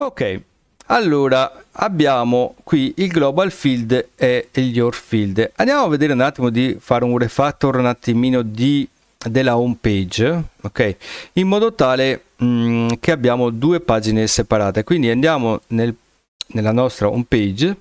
Ok, allora abbiamo qui il global field e il your field. Andiamo a vedere un attimo di fare un refactor un attimino di, della home page, ok? In modo tale mh, mm, che abbiamo due pagine separate. Quindi andiamo nel, nella nostra home page.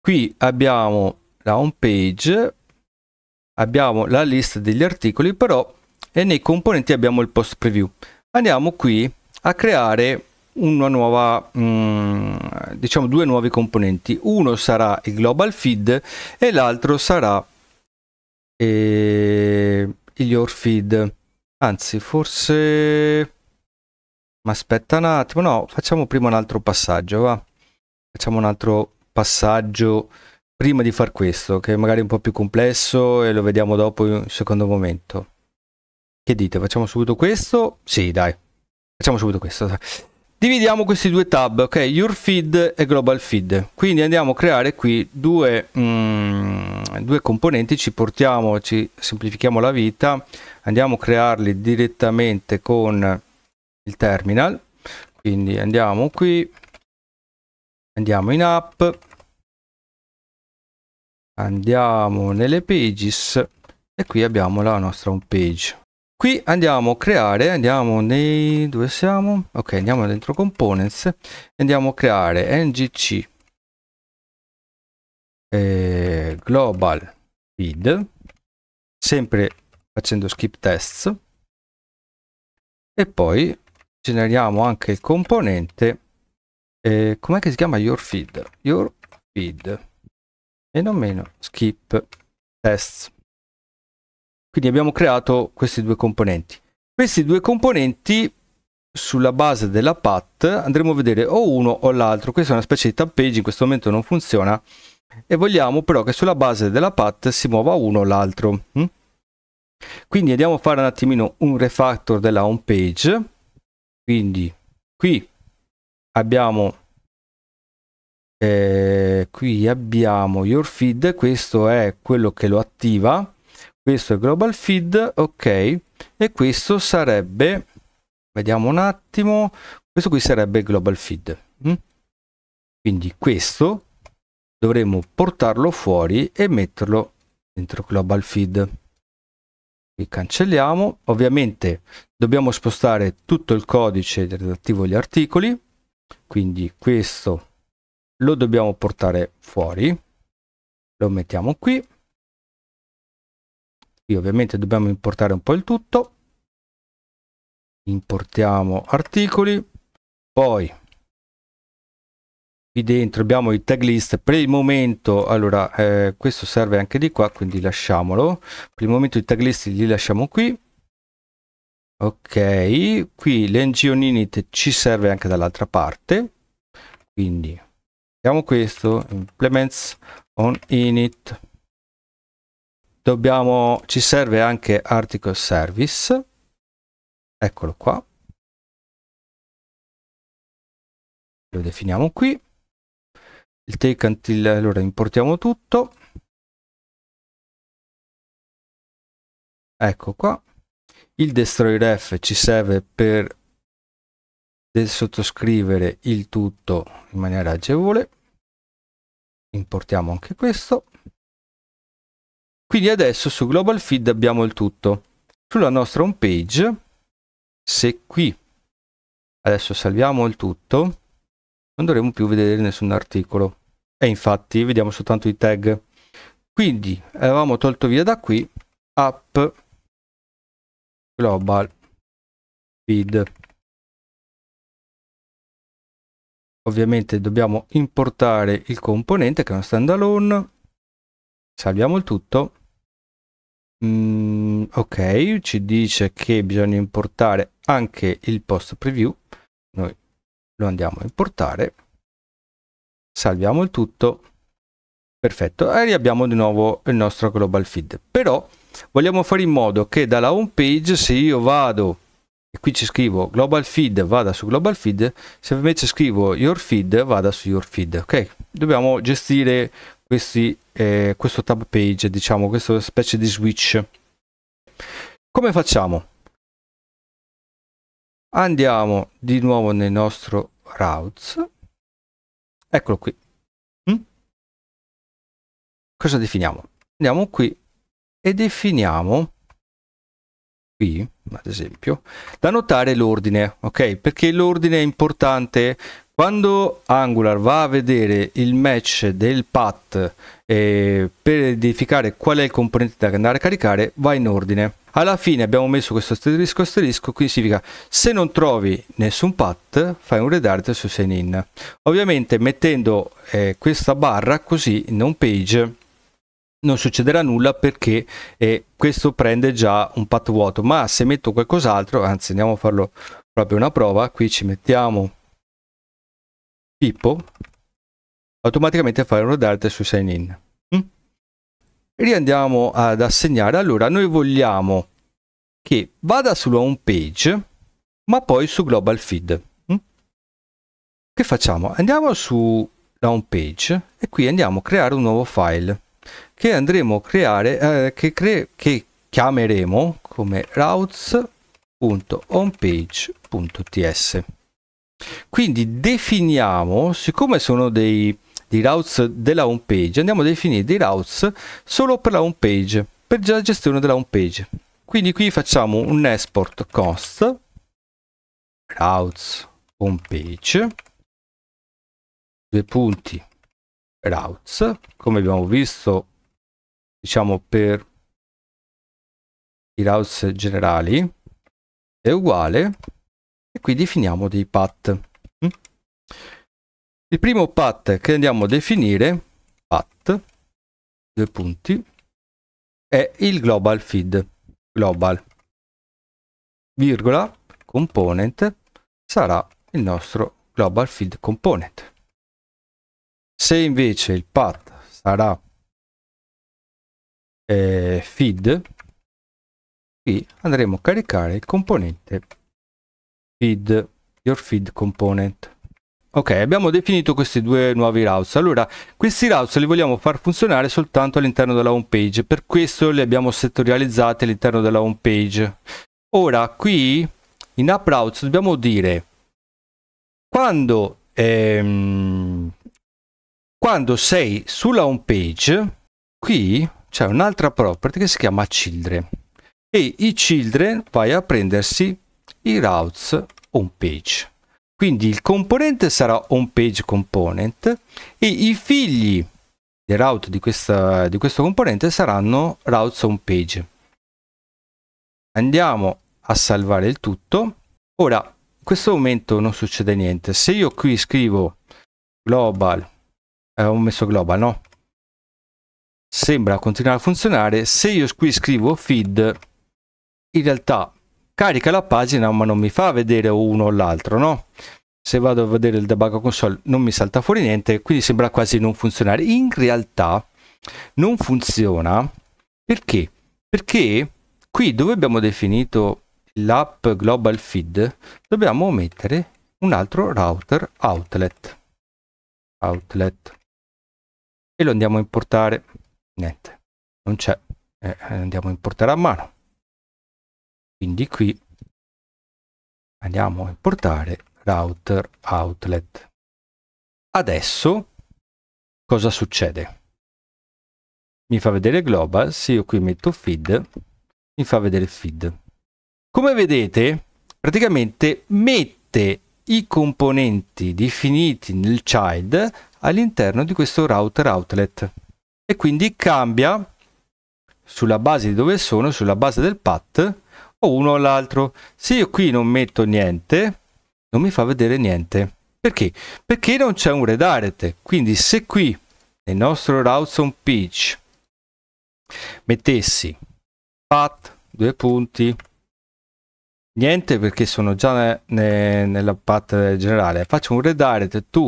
Qui abbiamo la home page, abbiamo la lista degli articoli, però e nei componenti abbiamo il post preview. Andiamo qui a creare nuova mm, diciamo due nuovi componenti. Uno sarà il global feed e l'altro sarà eh, il your feed. Anzi forse ma aspetta un attimo no facciamo prima un altro passaggio va. Facciamo un altro passaggio prima di far questo che magari è un po' più complesso e lo vediamo dopo in un secondo momento. Che dite facciamo subito questo? Sì dai. Facciamo subito questo Dividiamo questi due tab, ok? Your feed e global feed. Quindi andiamo a creare qui due, mm, due componenti, ci portiamo, ci semplifichiamo la vita, andiamo a crearli direttamente con il terminal. Quindi andiamo qui, andiamo in app, andiamo nelle pages e qui abbiamo la nostra home page. Qui andiamo a creare, andiamo nei... dove siamo? Ok, andiamo dentro components, andiamo a creare ngc eh, global feed, sempre facendo skip tests, e poi generiamo anche il componente, eh, com'è che si chiama your feed? Your feed, e non meno skip tests. Quindi abbiamo creato questi due componenti. Questi due componenti sulla base della path andremo a vedere o uno o l'altro. Questa è una specie di tab page, in questo momento non funziona e vogliamo però che sulla base della path si muova uno o l'altro. Hm? Quindi andiamo a fare un attimino un refactor della home page. Quindi qui abbiamo eh, qui abbiamo your feed, questo è quello che lo attiva questo è global feed ok. E questo sarebbe vediamo un attimo questo qui sarebbe global feed mm? quindi questo dovremmo portarlo fuori e metterlo dentro global feed. Qui cancelliamo. Ovviamente dobbiamo spostare tutto il codice relativo agli articoli quindi questo lo dobbiamo portare fuori. Lo mettiamo qui qui ovviamente dobbiamo importare un po' il tutto. Importiamo articoli. Poi qui dentro abbiamo i tag list. Per il momento allora eh, questo serve anche di qua quindi lasciamolo. Per il momento i tag list li lasciamo qui. Ok qui l'engine init ci serve anche dall'altra parte. Quindi mettiamo questo implements on init dobbiamo ci serve anche article service. Eccolo qua. Lo definiamo qui. Il take until allora importiamo tutto. Ecco qua. Il destroy ref ci serve per sottoscrivere il tutto in maniera agevole. Importiamo anche questo quindi adesso su Global Feed abbiamo il tutto. Sulla nostra home page, se qui adesso salviamo il tutto, non dovremo più vedere nessun articolo. E infatti vediamo soltanto i tag. Quindi avevamo tolto via da qui app global feed. Ovviamente dobbiamo importare il componente che è uno standalone. Salviamo il tutto Mm, ok, ci dice che bisogna importare anche il post preview. Noi lo andiamo a importare. Salviamo il tutto. Perfetto, e riabbiamo di nuovo il nostro global feed. Però vogliamo fare in modo che dalla home page se io vado e qui ci scrivo global feed vada su global feed se invece scrivo your feed vada su your feed ok dobbiamo gestire questi, eh, questo tab page, diciamo, questa specie di switch. Come facciamo? Andiamo di nuovo nel nostro routes eccolo qui mm? cosa definiamo andiamo qui e definiamo qui ad esempio da notare l'ordine ok perché l'ordine è importante quando Angular va a vedere il match del path eh, per identificare qual è il componente da andare a caricare va in ordine. Alla fine abbiamo messo questo asterisco asterisco quindi significa se non trovi nessun path fai un redirect su sign in. Ovviamente mettendo eh, questa barra così in home page non succederà nulla perché eh, questo prende già un path vuoto. Ma se metto qualcos'altro anzi andiamo a farlo proprio una prova qui ci mettiamo Pippo automaticamente fare un redirect su sign in mm? riandiamo ad assegnare allora noi vogliamo che vada sulla home page ma poi su global feed mm? che facciamo andiamo sulla home page e qui andiamo a creare un nuovo file che andremo a creare, eh, che, cre che chiameremo come routes.homepage.ts. Quindi definiamo, siccome sono dei, dei routes della home page, andiamo a definire dei routes solo per la home page, per la gestione della home page. Quindi qui facciamo un export const routes homepage due punti routes come abbiamo visto diciamo per i routes generali è uguale e qui definiamo dei path mm? il primo path che andiamo a definire path due punti è il global feed global virgola component sarà il nostro global feed component se invece il path sarà eh, feed, qui andremo a caricare il componente feed, your feed component. Ok, abbiamo definito questi due nuovi routes. Allora, questi routes li vogliamo far funzionare soltanto all'interno della home page, per questo li abbiamo settorializzati all'interno della home page. Ora, qui in app routes dobbiamo dire quando ehm, quando sei sulla home page, qui c'è un'altra property che si chiama children e i children vai a prendersi i routes home page. Quindi il componente sarà home page component e i figli del route di, questa, di questo componente saranno routes home page. Andiamo a salvare il tutto. Ora, in questo momento non succede niente. Se io qui scrivo global eh, ho messo global, no? Sembra continuare a funzionare. Se io qui scrivo feed, in realtà carica la pagina ma non mi fa vedere uno o l'altro, no? Se vado a vedere il debug console non mi salta fuori niente, quindi sembra quasi non funzionare. In realtà non funziona perché? Perché qui dove abbiamo definito l'app global feed dobbiamo mettere un altro router outlet outlet e lo andiamo a importare niente non c'è eh, andiamo a importare a mano quindi qui andiamo a importare router outlet. Adesso cosa succede? Mi fa vedere global se io qui metto feed mi fa vedere feed. Come vedete praticamente mette i componenti definiti nel child all'interno di questo router outlet. E quindi cambia sulla base di dove sono, sulla base del path o uno o l'altro. Se io qui non metto niente, non mi fa vedere niente. Perché? Perché non c'è un redirect. Quindi se qui nel nostro routes on page mettessi path, due punti, niente perché sono già ne, ne, nella path generale, faccio un redirect to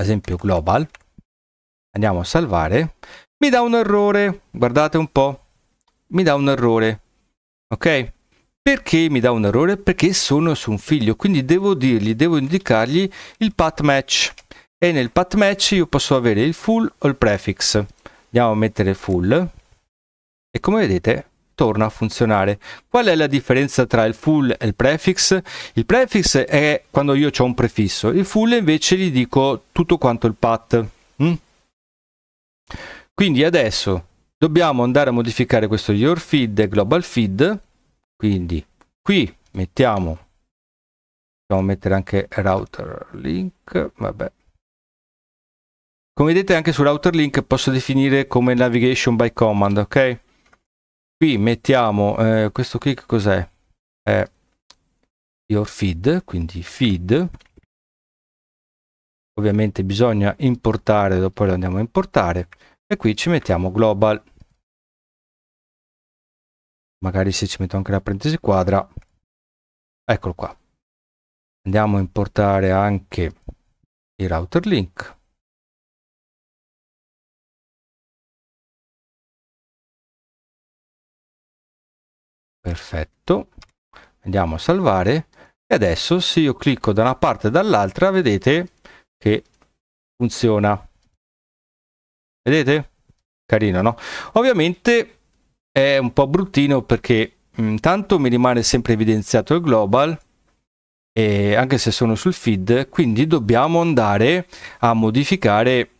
ad esempio global, andiamo a salvare, mi dà un errore, guardate un po', mi dà un errore, ok? Perché mi dà un errore? Perché sono su un figlio, quindi devo dirgli, devo indicargli il path match e nel path match io posso avere il full o il prefix. Andiamo a mettere full e come vedete torna a funzionare. Qual è la differenza tra il full e il prefix? Il prefix è quando io ho un prefisso, il full invece gli dico tutto quanto il path. Mm? Quindi adesso dobbiamo andare a modificare questo your feed e global feed, quindi qui mettiamo, possiamo mettere anche router link, vabbè. Come vedete anche su router link posso definire come navigation by command, ok? Qui mettiamo, eh, questo qui cos'è? È your feed, quindi feed. Ovviamente bisogna importare, dopo lo andiamo a importare e qui ci mettiamo global. Magari se ci metto anche la parentesi quadra. Eccolo qua. Andiamo a importare anche il router link. Perfetto. Andiamo a salvare. E adesso se io clicco da una parte e dall'altra vedete che funziona Vedete? Carino, no? Ovviamente è un po' bruttino perché intanto mi rimane sempre evidenziato il global e anche se sono sul feed, quindi dobbiamo andare a modificare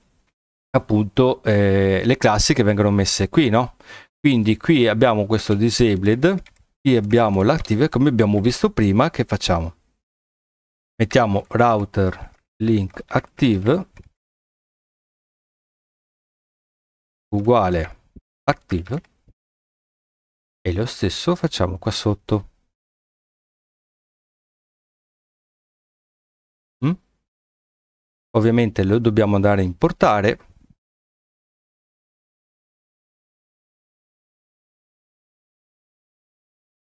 appunto eh, le classi che vengono messe qui, no? Quindi qui abbiamo questo disabled, qui abbiamo l'active come abbiamo visto prima, che facciamo? Mettiamo router link active uguale active e lo stesso facciamo qua sotto. Mm? Ovviamente lo dobbiamo andare a importare.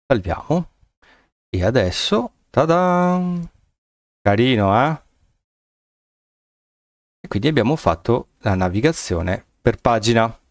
Salviamo e adesso, tada! Carino, eh? E quindi abbiamo fatto la navigazione per pagina.